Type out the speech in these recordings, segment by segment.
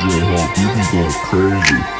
Yo, Hawk, you be going crazy.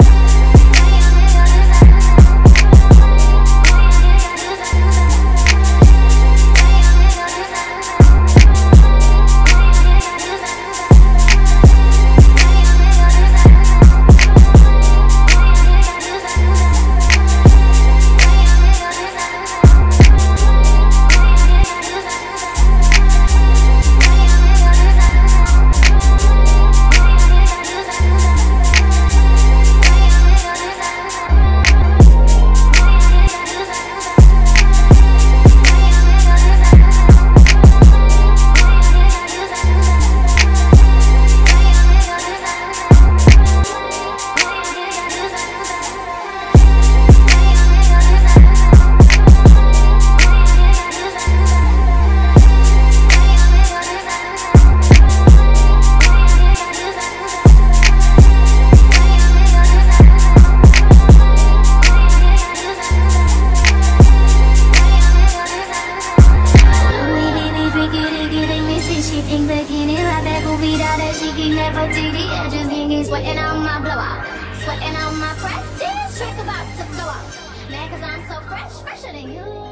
잉 bikini like that goofy doll that she can never take the edges Ging sweating on my blowout Sweating on my press This track about to blow out Man cause I'm so fresh, fresher than you.